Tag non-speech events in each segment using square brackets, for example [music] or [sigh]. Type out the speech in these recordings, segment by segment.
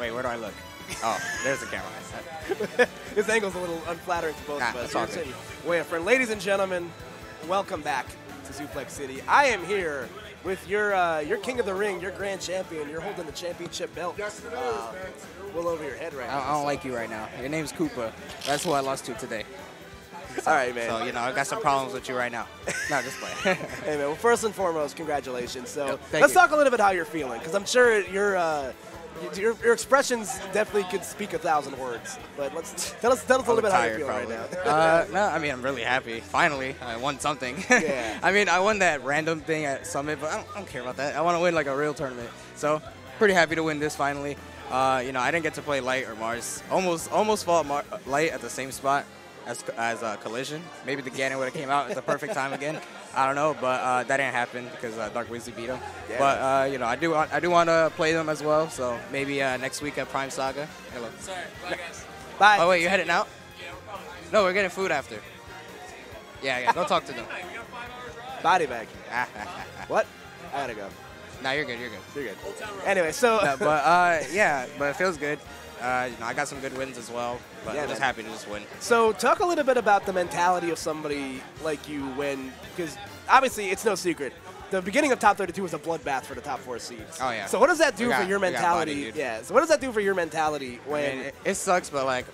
Wait, where do I look? Oh, there's the camera. [laughs] This angle's a little unflattering to both Nah, of us. it's all You're good. way front. Ladies and gentlemen, welcome back to Suplex City. I am here with your uh, your King of the Ring, your Grand Champion. You're holding the championship belt. Yes, it is, uh, Well over your head right I, now. I don't like you right now. Your name's Koopa. That's who I lost to today. [laughs] All right, man. So, you know, I got some problems with you right now. no, just play. [laughs] Hey man, well, first and foremost, congratulations. So Yep, let's you. talk a little bit how you're feeling, because I'm sure your, uh, your your expressions definitely could speak a thousand words. But let's tell us tell us a little bit how tired, feeling probably. right now. uh, [laughs] no, I mean, I'm really happy. Finally, I won something. [laughs] Yeah. I mean, I won that random thing at Summit, but I don't, I don't care about that. I want to win like a real tournament. So, pretty happy to win this finally. Uh, you know, I didn't get to play Light or Marss. Almost, almost fought Mar- Light at the same spot as as uh, Collision. Maybe the Ganon would have came out at the perfect time again. I don't know, but uh, that didn't happen because uh, Dark Wizzy beat him. Yeah. But uh, you know, I do I do want to play them as well. So maybe uh, next week at Prime Saga. Hello. Sorry, bye. Oh wait, you headed out? No, we're getting food after. Yeah, yeah. Go talk to them. Body bag. [laughs] What? I gotta go. nah, you're good. You're good. You're good. Anyway, so No, but uh, yeah, but it feels good. Uh, you know, I got some good wins as well. But Yeah, I'm just man. happy to just win. So talk a little bit about the mentality of somebody like you when, because obviously it's no secret, the beginning of top 32 was a bloodbath for the top four seeds. Oh, yeah. So what does that do We for got- your mentality? body, yeah. So what does that do for your mentality I when? mean, it, it sucks, but like,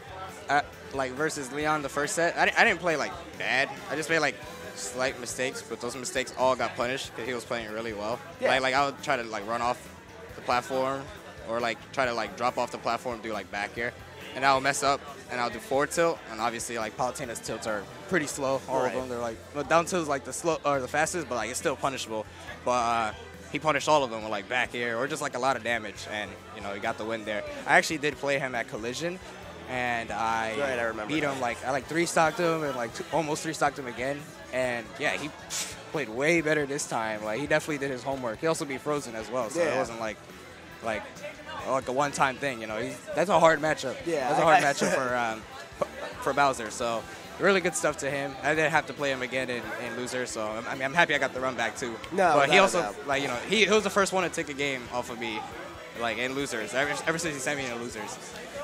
uh, like versus Leon the first set, I, I didn't play like bad. I just made like slight mistakes, but those mistakes all got punished because he was playing really well. Yeah. Like, like I would try to like run off the platform, or like try to like drop off the platform, do like back air, and I'll mess up and I'll do forward tilt, and obviously like Palutena's tilts are pretty slow. All Right. of them, they're like well, down tilt is like the slow or the fastest, but like it's still punishable. But uh, he punished all of them with like back air or just like a lot of damage, and you know he got the win there. I actually did play him at Collision, and I, Right, I remember beat him like I like three stocked him and like two, almost three stocked him again, and yeah he played way better this time. Like he definitely did his homework. He also beat Frozen as well, so Yeah. it wasn't like like like a one time thing. You know, he's, that's a hard matchup. Yeah, that's a hard [laughs] matchup for um, for Bowser. So. Really good stuff to him. I didn't have to play him again in, in loser, so I'm- I mean I'm happy I got the run back too. No, but he also doubt. like you know he, he was the first one to take a game off of me, like in losers. Ever, ever since he sent me in losers.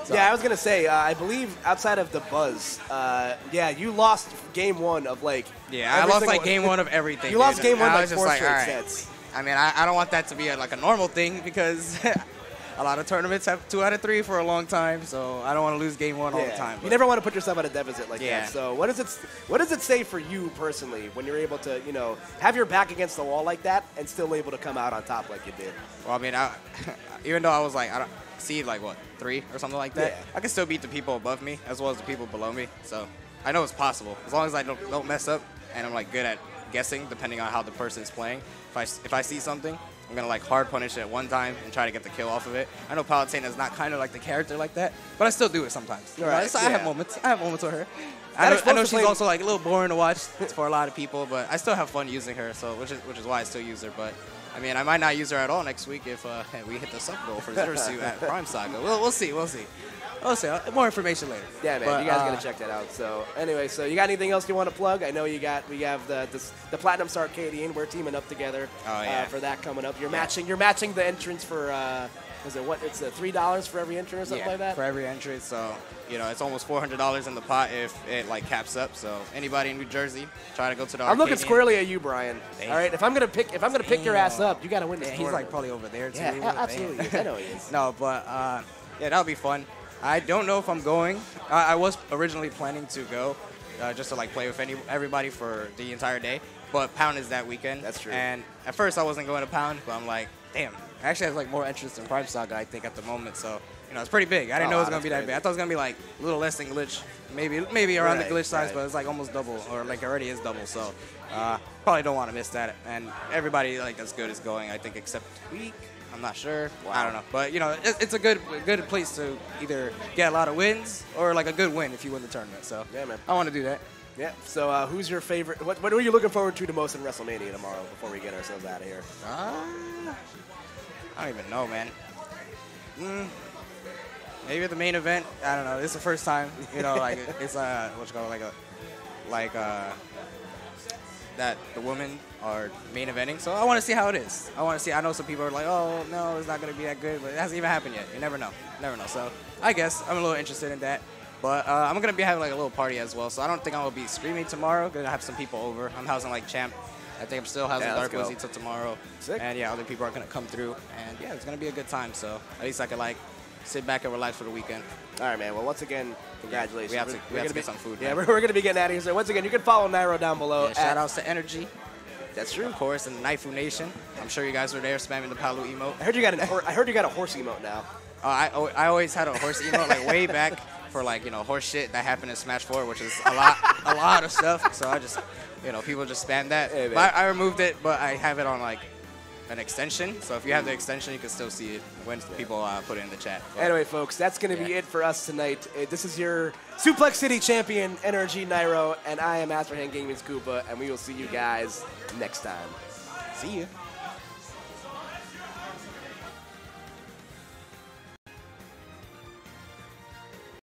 So- yeah, I was gonna say, uh, I believe outside of the buzz, uh, yeah, you lost game one of like. Yeah, I lost like game [laughs] one of everything. You lost game one like four like, straight right. sets. I mean, I, I don't want that to be a, like a normal thing because [laughs] a lot of tournaments have two out of three for a long time. So I don't want to lose game one all the Yeah. time. You never want to put yourself at a deficit like Yeah. that. So what does it what does it say for you personally when you're able to you know have your back against the wall like that and still able to come out on top like you did? Well, I mean, I, [laughs] even though I was like, I don't see like what three or something like that, Yeah. I can still beat the people above me as well as the people below me. So I know it's possible as long as I don't don't mess up and I'm like good at guessing depending on how the person's playing. If I if I see something, I'm gonna like hard punish it one time and try to get the kill off of it. I know Palutena is not kind of like the character like that, but I still do it sometimes. Right, so I have moments. I have moments with her. I know, I know she's also like a little boring to watch for a lot of people, but I still have fun using her. So which is which is why I still use her. But I mean, I might not use her at all next week if uh, [laughs] we hit the sub goal for Zero Suit [laughs] at Prime Saga. We'll, we'll see. We'll see. We'll see. Uh, More information later. Yeah, man, But, you guys uh, gotta check that out. So anyway, so you got anything else you want to plug? I know you got we have the this, the Platinum Star Arcadian. We're teaming up together Oh, yeah. uh, for that coming up. You're matching you're matching the entrance for uh, is it what? It's uh, three dollars for every entrance or something yeah, like that. for every entry. So you know, it's almost four hundred dollars in the pot if it like caps up. So anybody in New Jersey, try to go to the. I'm looking squarely at you, Brian. Damn. All right, if I'm gonna pick if I'm gonna pick your ass up, you gotta win this Yeah, he's like probably over there too. yeah, absolutely. I know he is. [laughs] No, but uh, yeah, that'll be fun. I don't know if I'm going. I, I was originally planning to go, uh, just to like play with any everybody for the entire day. But Pound is that weekend. That's true. And at first I wasn't going to Pound, but I'm like, damn. I actually have like more interest in Prime Saga, I think, at the moment. So you know, it's pretty big. I didn't Oh, know it was gonna be that's that big. I thought it was gonna be like a little less than glitch, maybe maybe around Right, the glitch size, right. but it's like almost double, or like already is double. So uh, probably don't want to miss that. And everybody like that's good is going, I think, except Tweak. I'm not sure. I don't know, but you know, it, it's a good good place to either get a lot of wins or like a good win if you win the tournament. So Yeah, man. I want to do that. Yeah. So uh, who's your favorite? What, what are you looking forward to the most in WrestleMania tomorrow? Before we get ourselves out of here. Uh, I don't even know, man. Mm, maybe at the main event. I don't know. Is the first time. You know, like [laughs] it's uh, what you call like a, like uh, that the women are main eventing, so I want to see how it is. I want to see. I know some people are like, oh no, it's not gonna be that good, but it hasn't even happened yet. You never know, never know. So I guess I'm a little interested in that. But uh, I'm gonna be having like a little party as well, so I don't think I'm gonna be streaming tomorrow. Gonna have some people over. I'm housing like Champ. I think I'm still housing Yeah, Dark. Wizzy till tomorrow. Sick. And yeah, other people are gonna come through, and yeah, it's gonna be a good time. So at least I can like sit back and relax for the weekend. All right, man. Well, once again, congratulations. we have to- we we're have to gonna get some food, Yeah, man. we're, we're gonna be getting out of here. So once again, you can follow Nairo down below. Yeah, shout outs to Energy, That's true. of course, and Naifu Nation. I'm sure you guys were there spamming the Palu emote. I heard you got an. I heard you got a horse emote now. Uh, I, I always had a horse emote like way back for like you know horse shit that happened in Smash 4, which is a lot a lot of stuff. So I just you know people just spam that. Hey, but I, I removed it, but I have it on like an extension. So if you have the extension, you can still see it when people uh, put it in the chat. But Anyway, folks, that's going to be it for us tonight. Uh, This is your Suplex City champion, Energy Nairo, and I am Astrahan Gaming's Koopa, and we will see you guys next time. see you.